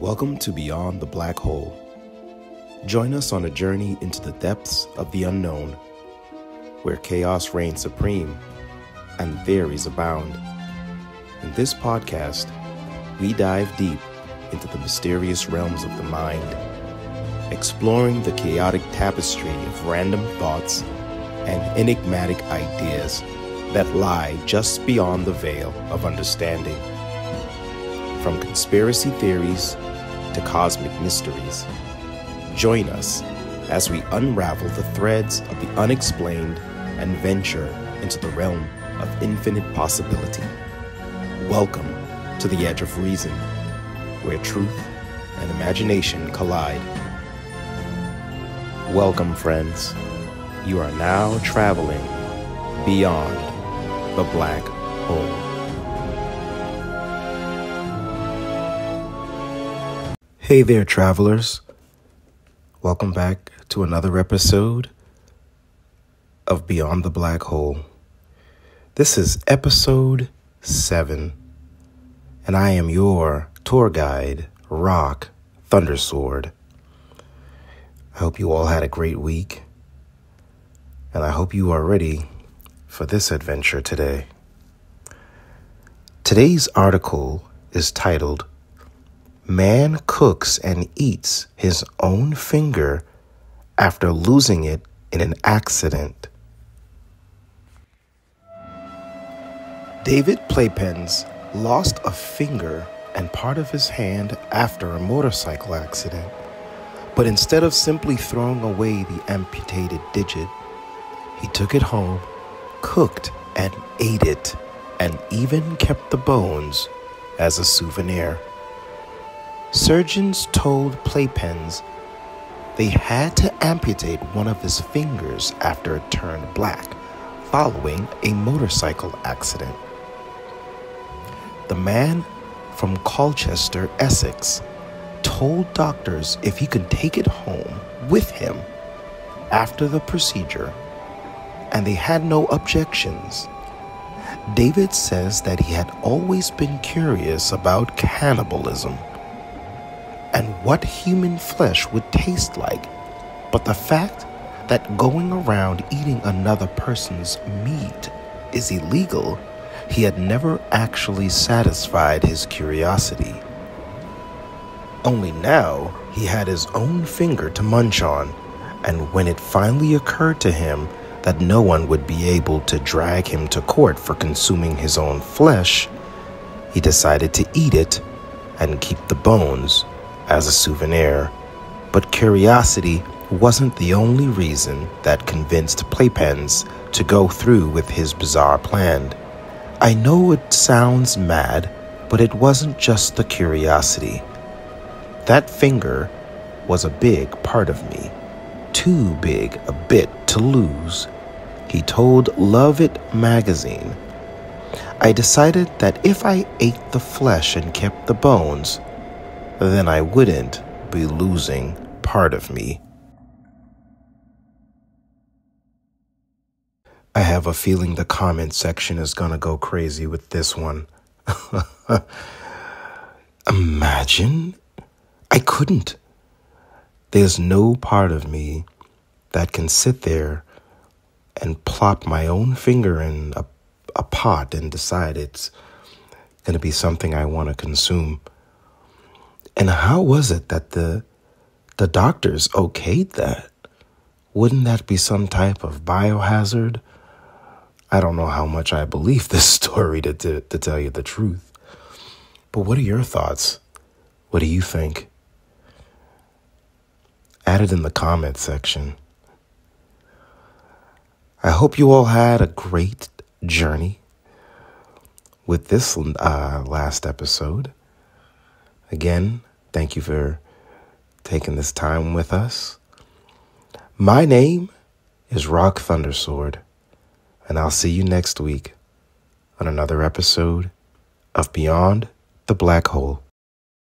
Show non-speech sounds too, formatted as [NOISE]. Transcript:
Welcome to Beyond the Black Hole. Join us on a journey into the depths of the unknown, where chaos reigns supreme and theories abound. In this podcast, we dive deep into the mysterious realms of the mind, exploring the chaotic tapestry of random thoughts and enigmatic ideas that lie just beyond the veil of understanding. From conspiracy theories to cosmic mysteries, join us as we unravel the threads of the unexplained and venture into the realm of infinite possibility. Welcome to the edge of reason, where truth and imagination collide. Welcome, friends. You are now traveling beyond the black hole. Hey there, travelers. Welcome back to another episode of Beyond the Black Hole. This is episode 7, and I am your tour guide, Rock Thundersword. I hope you all had a great week, and I hope you are ready for this adventure today. Today's article is titled Man Cooks and Eats His Own Finger After Losing It in an Accident. David Playpenz lost a finger and part of his hand after a motorcycle accident. But instead of simply throwing away the amputated digit, he took it home, cooked and ate it, and even kept the bones as a souvenir. Surgeons told Playpenz they had to amputate one of his fingers after it turned black following a motorcycle accident. The man from Colchester, Essex, told doctors if he could take it home with him after the procedure, and they had no objections. David says that he had always been curious about cannibalism and what human flesh would taste like, but the fact that going around eating another person's meat is illegal, he had never actually satisfied his curiosity. Only now he had his own finger to munch on, and when it finally occurred to him that no one would be able to drag him to court for consuming his own flesh, he decided to eat it and keep the bones as a souvenir. But curiosity wasn't the only reason that convinced Playpenz to go through with his bizarre plan. I know it sounds mad, but it wasn't just the curiosity. That finger was a big part of me, too big a bit to lose. He told Love It magazine. I decided that if I ate the flesh and kept the bones, then I wouldn't be losing part of me. I have a feeling the comment section is gonna go crazy with this one. [LAUGHS] Imagine I couldn't. There's no part of me that can sit there and plop my own finger in a, a pot and decide it's going to be something I want to consume. And how was it that the the doctors okayed that? Wouldn't that be some type of biohazard? I don't know how much I believe [LAUGHS] this story to, to, to tell you the truth. But what are your thoughts? What do you think? Add it in the comment section. I hope you all had a great journey with this uh, last episode. Again, thank you for taking this time with us. My name is Rock Thundersword, and I'll see you next week on another episode of Beyond the Black Hole.